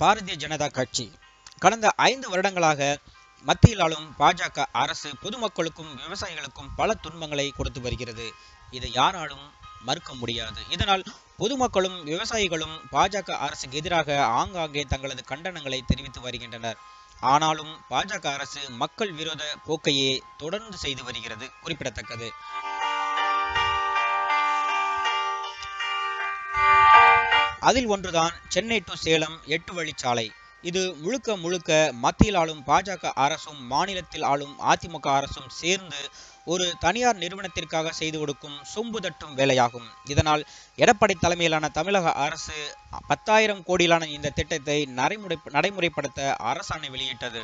பாரதிய ஜனதா கட்சி. கடந்த ஐந்து வருடங்களாக மத்தியில் ஆளும் பாஜக அரசு பொதுமக்களுக்கும் விவசாயிகளுக்கும் பல துன்பங்களை கொடுத்து வருகிறது. இதை யாராலும் மறுக்க முடியாது. இதனால் பொதுமக்களும் விவசாயிகளும் பாஜக அரசுக்கு எதிராக ஆங்காங்கே தங்களது கண்டனங்களை தெரிவித்து வருகின்றனர். ஆனாலும் பாஜக அரசு மக்கள் விரோத போக்கையே தொடர்ந்து செய்து வருகிறது. குறிப்பிடத்தக்கது. அதில் ஒன்றுதான் சென்னை டு சேலம் எட்டு வழிச்சாலை. இது முழுக்க முழுக்க மத்தியில் ஆளும் பாஜக அரசும் மாநிலத்தில் ஆளும் அதிமுக அரசும் சேர்ந்து ஒரு தனியார் நிறுவனத்திற்காக செய்து கொடுக்கும் சொம்பு தட்டும் வேலையாகும். இதனால் எடப்பாடி தலைமையிலான தமிழக அரசு பத்தாயிரம் கோடியிலான இந்த திட்டத்தை நடைமுறை நடைமுறைப்படுத்த அரசாணை வெளியிட்டது.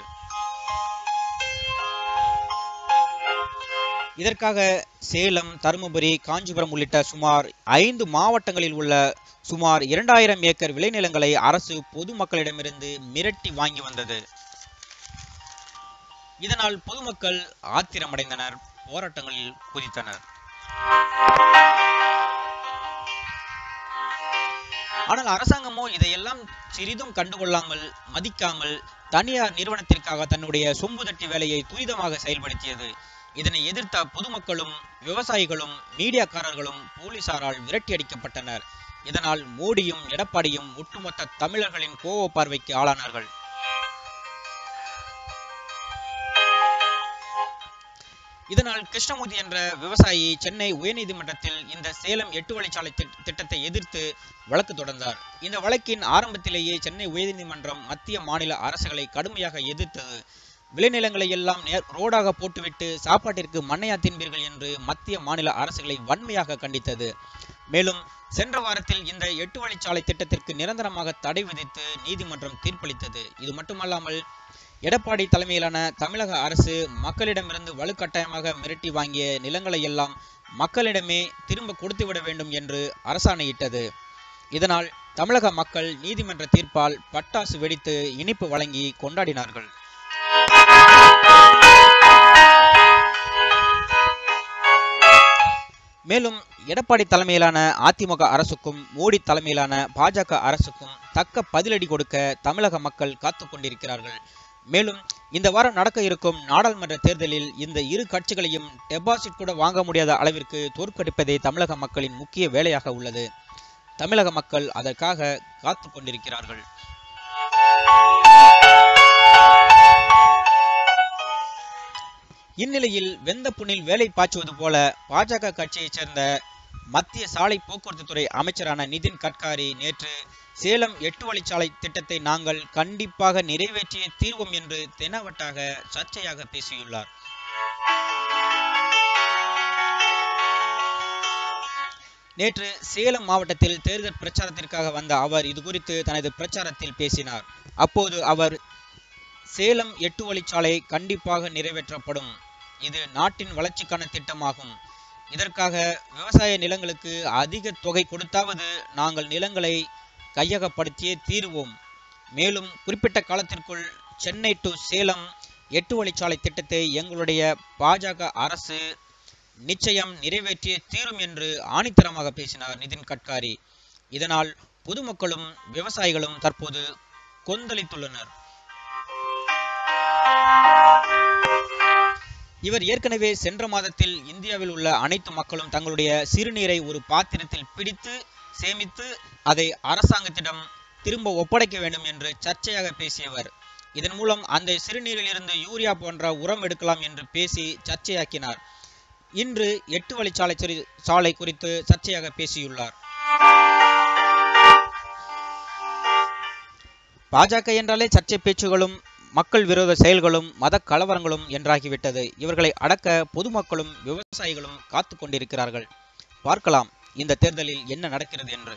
இதற்காக சேலம் தருமபுரி காஞ்சிபுரம் உள்ளிட்ட சுமார் ஐந்து மாவட்டங்களில் உள்ள சுமார் இரண்டாயிரம் ஏக்கர் விளைநிலங்களை அரசு பொதுமக்களிடமிருந்து மிரட்டி வாங்கி வந்தது. இதனால் பொதுமக்கள் ஆத்திரமடைந்தனர் போராட்டங்களில் குதித்தனர். ஆனால் அரசாங்கமோ இதையெல்லாம் சிறிதும் கண்டுகொள்ளாமல் மதிக்காமல் தனியார் நிறுவனத்திற்காக தன்னுடைய சொம்பு தட்டி வேலையை துரிதமாக செயல்படுத்தியது. இதனை எதிர்த்த பொதுமக்களும் விவசாயிகளும் மீடியாக்காரர்களும் போலீசாரால் விரட்டியடிக்கப்பட்டனர் இதனால் மோடியும் எடப்பாடியும் ஒட்டுமொத்த தமிழர்களின் கோவ பார்வைக்கு ஆளானார்கள். இதனால் கிருஷ்ணமூர்த்தி என்ற விவசாயி சென்னை உயர்நீதிமன்றத்தில் இந்த சேலம் எட்டு வழிச்சாலை திட்டத்தை எதிர்த்து வழக்கு தொடர்ந்தார். இந்த வழக்கின் ஆரம்பத்திலேயே சென்னை உயர்நீதிமன்றம் மத்திய மாநில அரசுகளை கடுமையாக எதிர்த்தது. விளைநிலங்களை எல்லாம் நேர் ரோடாக போட்டுவிட்டு சாப்பாட்டிற்கு மண்ணையா தின்பீர்கள் என்று மத்திய மாநில அரசுகளை வன்மையாக கண்டித்தது. மேலும் சென்ற வாரத்தில் இந்த எட்டு வழிச்சாலை திட்டத்திற்கு நிரந்தரமாக தடை விதித்து நீதிமன்றம் தீர்ப்பளித்தது. இது மட்டுமல்லாமல் எடப்பாடி தலைமையிலான தமிழக அரசு மக்களிடமிருந்து வலுக்கட்டாயமாக மிரட்டி வாங்கிய நிலங்களை எல்லாம் மக்களிடமே திரும்ப கொடுத்துவிட வேண்டும் என்று அரசாணையிட்டது. இதனால் தமிழக மக்கள் நீதிமன்ற தீர்ப்பால் பட்டாசு வெடித்து இனிப்பு வழங்கி கொண்டாடினார்கள். மேலும் எடப்பாடி தலைமையிலான அதிமுக அரசுக்கும் மோடி தலைமையிலான பாஜக அரசுக்கும் தக்க பதிலடி கொடுக்க தமிழக மக்கள் காத்து கொண்டிருக்கிறார்கள். மேலும் இந்த வாரம் நடக்க இருக்கும் நாடாளுமன்ற தேர்தலில் இந்த இரு கட்சிகளையும் டெபாசிட் கூட வாங்க முடியாத அளவிற்கு தோற்கடிப்பதே தமிழக மக்களின் முக்கிய வேலையாக உள்ளது. தமிழக மக்கள் அதற்காக காத்து கொண்டிருக்கிறார்கள். இந்நிலையில் வெந்த புண்ணில் வேலை பாய்ச்சுவது போல பாஜக கட்சியைச் சேர்ந்த மத்திய சாலை போக்குவரத்து துறை அமைச்சரான நிதின் கட்காரி நேற்று சேலம் எட்டு வழிச்சாலை திட்டத்தை நாங்கள் கண்டிப்பாக நிறைவேற்றிய தீர்வோம் என்று தெனவட்டாக சர்ச்சையாக பேசியுள்ளார். நேற்று சேலம் மாவட்டத்தில் தேர்தல் பிரச்சாரத்திற்காக வந்த அவர் இது குறித்து தனது பிரச்சாரத்தில் பேசினார். அப்போது அவர் சேலம் எட்டு வழிச்சாலை கண்டிப்பாக நிறைவேற்றப்படும். இது நாட்டின் வளர்ச்சிக்கான திட்டமாகும். இதற்காக விவசாய நிலங்களுக்கு அதிக தொகை கொடுத்தாவது நாங்கள் நிலங்களை கையகப்படுத்தியே தீருவோம். மேலும் குறிப்பிட்ட காலத்திற்குள் சென்னை டு சேலம் எட்டு வழிச்சாலை திட்டத்தை எங்களுடைய பாஜக அரசு நிச்சயம் நிறைவேற்றியே தீரும் என்று ஆணித்தரமாக பேசினார் நிதின் கட்காரி. இதனால் பொதுமக்களும் விவசாயிகளும் தற்போது கொந்தளித்துள்ளனர். இவர் ஏற்கனவே சென்ற மாதத்தில் இந்தியாவில் உள்ள அனைத்து மக்களும் தங்களுடைய சிறுநீரை ஒரு பாத்திரத்தில் பிடித்து சேமித்து அதை அரசாங்கத்திடம் திரும்ப ஒப்படைக்க வேண்டும் என்று சர்ச்சையாக பேசியவர். இதன் மூலம் அந்த சிறுநீரில் இருந்து யூரியா போன்ற உரம் எடுக்கலாம் என்று பேசி சர்ச்சையாக்கினார். இன்று எட்டு வழிச்சாலை சாலை குறித்து சர்ச்சையாக பேசியுள்ளார். பாஜக என்றாலே சர்ச்சை பேச்சுகளும் மக்கள் விரோத செயல்களும் மத கலவரங்களும் என்றாகிவிட்டது. இவர்களை அடக்க பொதுமக்களும் விவசாயிகளும் காத்து கொண்டிருக்கிறார்கள். பார்க்கலாம் இந்த தேர்தலில் என்ன நடக்கிறது என்று.